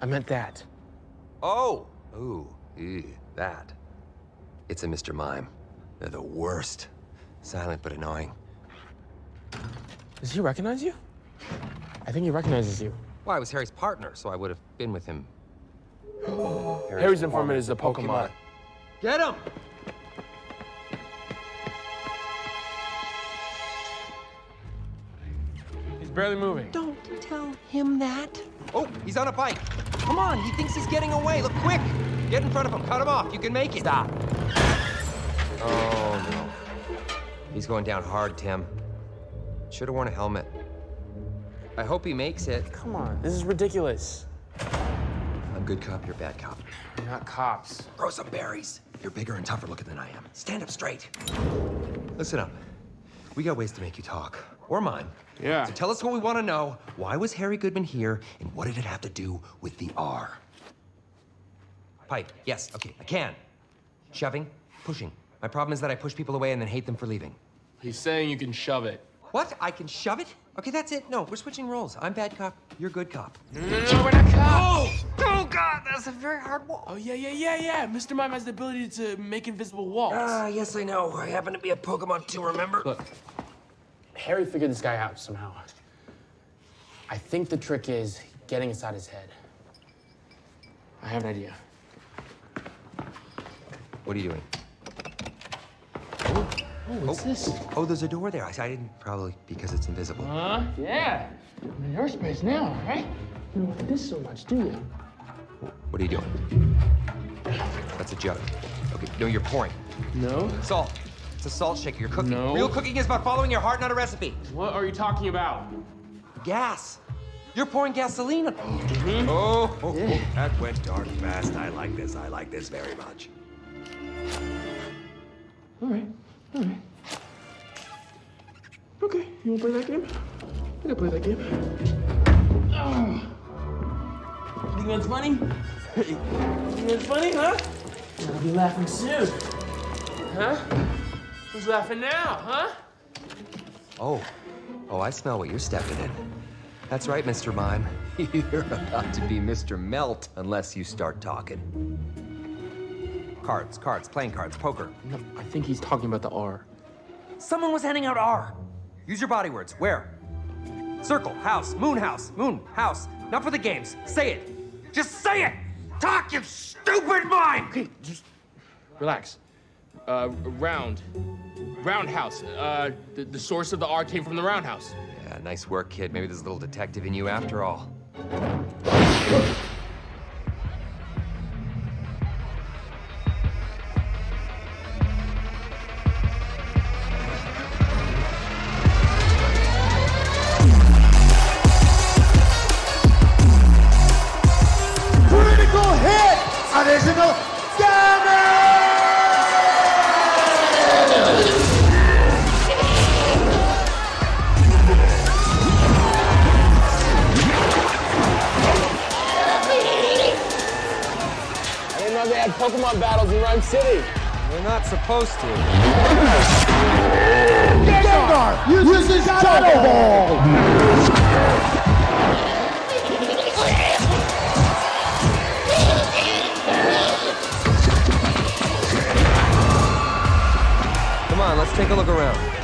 I meant that. Oh! Ooh, ew, that. It's a Mr. Mime. They're the worst. Silent but annoying. Does he recognize you? I think he recognizes you. Well, I was Harry's partner, so I would have been with him. Harry's informant is a Pokemon. Get him! He's barely moving. Don't tell him that. Oh, he's on a bike. Come on, he thinks he's getting away. Look, quick! Get in front of him. Cut him off. You can make it. Stop. Oh, no. He's going down hard, Tim. Should have worn a helmet. I hope he makes it. Come on, this is ridiculous. I'm good cop, you're bad cop. We're not cops. Grow some berries. You're bigger and tougher looking than I am. Stand up straight. Listen up. We got ways to make you talk. Or mine. Yeah. So tell us what we want to know. Why was Harry Goodman here, and what did it have to do with the R? Pipe. Yes. Okay. I can. Shoving. Pushing. My problem is that I push people away and then hate them for leaving. He's saying you can shove it. What? I can shove it? Okay, that's it. No, we're switching roles. I'm bad cop. You're good cop. No, no, no, we're not cops. Oh God, that's a very hard wall. Oh, yeah, yeah, yeah, yeah. Mr. Mime has the ability to make invisible walls. Ah, yes, I know. I happen to be a Pokemon too. Remember? Look, Harry figured this guy out somehow. I think the trick is getting inside his head. I have an idea. What are you doing? Oh, oh what's oh. this? Oh, there's a door there. I, I didn't probably because it's invisible. Huh? Yeah. I'm in your space now, right? You don't like this so much, do you? What are you doing? That's a jug. Okay, no, you're pouring. No. Salt. It's a salt shaker. You're cooking. No. Real cooking is about following your heart, not a recipe. What are you talking about? Gas. You're pouring gasoline. Mm-hmm. Oh, oh, oh, that went dark fast. I like this. I like this very much. All right. All right. Okay, you wanna play that game? I can play that game. Oh. You think that's funny? You think that's funny, huh? I'll be laughing soon. Huh? Who's laughing now, huh? Oh, oh, I smell what you're stepping in. That's right, Mr. Mime. You're about to be Mr. Melt unless you start talking. Cards, cards, playing cards, poker. No, I think he's talking about the R. Someone was handing out R. Use your body words. Where? Circle, house, moon house, moon, house. Not for the games. Say it. Just say it. Talk, you stupid mime. Okay, just relax. Uh, round. Roundhouse. Uh, the, the source of the R came from the roundhouse. Yeah, nice work, kid. Maybe there's a little detective in you after all. Critical hit! Additional damage! I they had Pokemon battles in Rhyme City. We're not supposed to. Gengar uses Shadow Ball! Come on, let's take a look around.